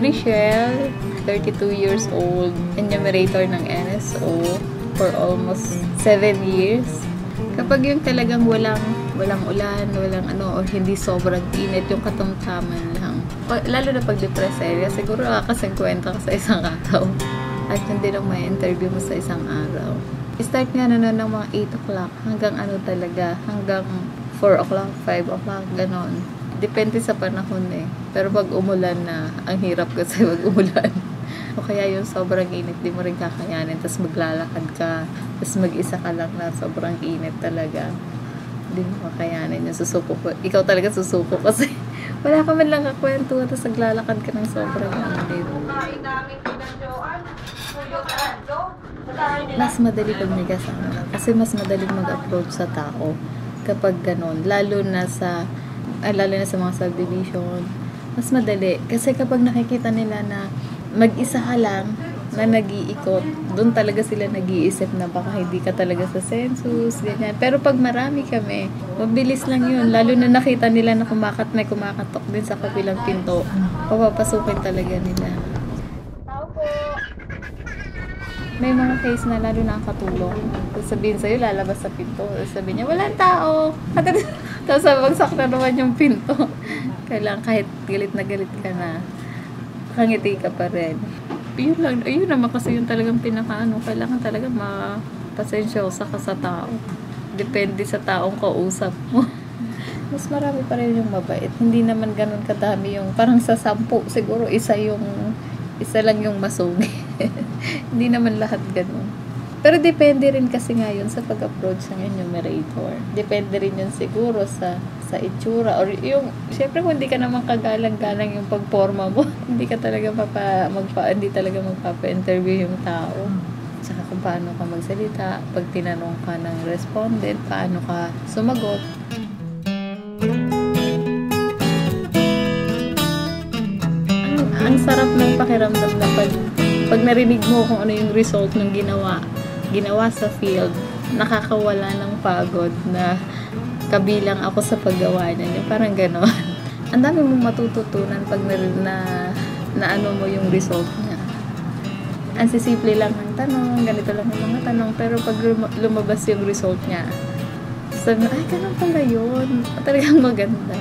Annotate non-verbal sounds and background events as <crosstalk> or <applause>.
32 years old, enumerator ng NSO for almost 7 years. Kapag yung talagang walang walang ulan, walang ano, or hindi sobrang init, yung katamtaman lang. Lalo na pag depressed area, siguro nakaka-50 ka sa isang araw. At yun din ang may interview mo sa isang araw. Start nga na ng mga 8 o'clock hanggang ano talaga, hanggang 4 o'clock, 5 o'clock, ganon. Depende sa panahon eh. Pero pag umulan na, ang hirap kasi <laughs> pag umulan. O kaya yung sobrang init, di mo rin kakayanin. Tapos maglalakad ka. Tapos mag-isa ka lang na sobrang init talaga. Di mo kakayanin yung susuko ko. Ikaw talaga susuko kasi <laughs> wala ka man lang kakwento. Tapos naglalakad ka ng sobrang init. Mas madali pag may kasama. Kasi mas madali mag-approach sa tao kapag ganon. Lalo na sa, lalo na sa mga subdivision. Mas madali. Kasi kapag nakikita nila na mag-isa ka lang na nag-iikot, doon talaga sila nag-iisip na baka hindi ka talaga sa census, ganyan. Pero pag marami kami, mabilis lang yun. Lalo na nakita nila na kumakat may kumakatok din sa kabilang pinto, papapasukin talaga nila. May mga case na lalo na ang katulong. Tapos sabihin sa'yo, lalabas sa pinto. Tapos sabihin niya, walang tao. <laughs> Tapos bagsak na naman yung pinto. <laughs> Kailangan kahit galit na galit ka na, kangiti ka pa rin. Yun lang, ayun naman kasi yung talagang pinakaano, kailangan talaga mapasensyosa ka sa tao. Depende sa taong kausap mo. <laughs> Mas marami pa rin yung mabait. Hindi naman ganun kadami yung, parang sa sampu, siguro isa yung, isa lang yung masugi. Hindi naman lahat ganun. Pero depende rin kasi ngayon sa pag-approach ng enumerator. Depende rin yun siguro sa sa itsura or yung syempre kung hindi ka naman kagalang-galang yung pagporma mo, <laughs> hindi ka talaga papa magpa hindi talaga magpapa-interview yung tao. Saka kung paano ka magsalita, pag tinanong ka ng respondent, paano ka sumagot. Ang, ang sarap ng pakiramdam pag, narinig mo kung ano yung result ng ginawa, ginawa sa field, nakakawala ng pagod na kabilang ako sa paggawa niya. Yung parang gano'n. <laughs> Ang dami mong matututunan pag na, na, na ano mo yung result niya. Ang sisimple lang ng tanong, ganito lang yung mga tanong, pero pag lum- lumabas yung result niya, sabi mo, ay, ganun pala yun. Talagang maganda.